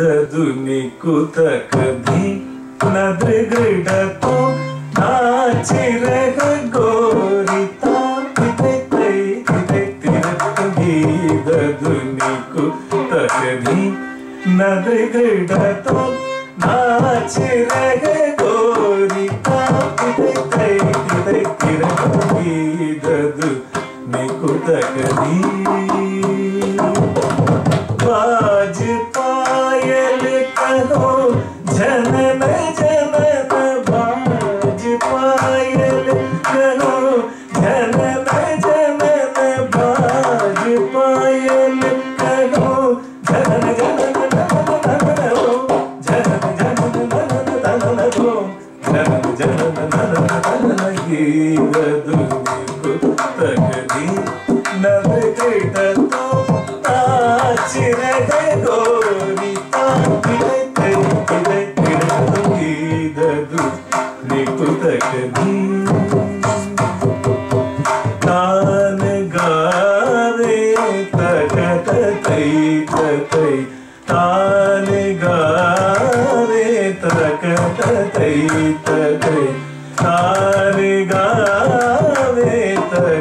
గీదదునికుత కధి నదృగడతో నాచిరగ గోరిత గీదదునికుత కధి నదృగడతో నాచిరగ go Hey.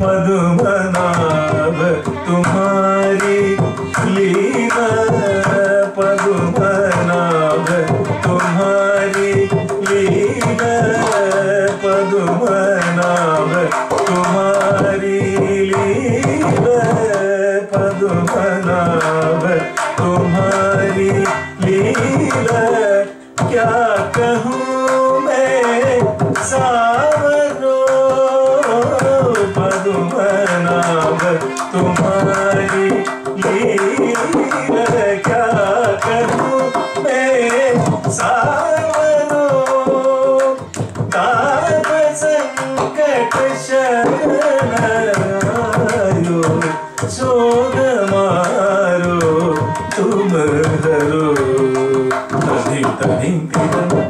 पदुमना तुम्हारी लीला क्या करूँ मैं? सावरो काल संकट शरणायो सोग मारो तुम हरो तभी तभी।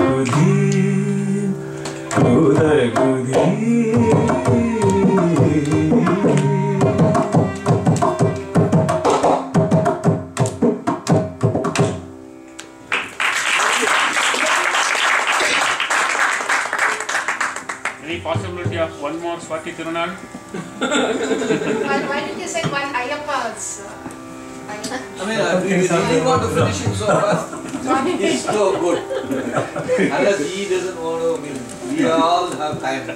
possibility of one more Swati Tirunal? why, why did you say one Ayappa also? Uh, I mean, I really want to finish it so fast. it's so good. Unless he doesn't want to, we all have time.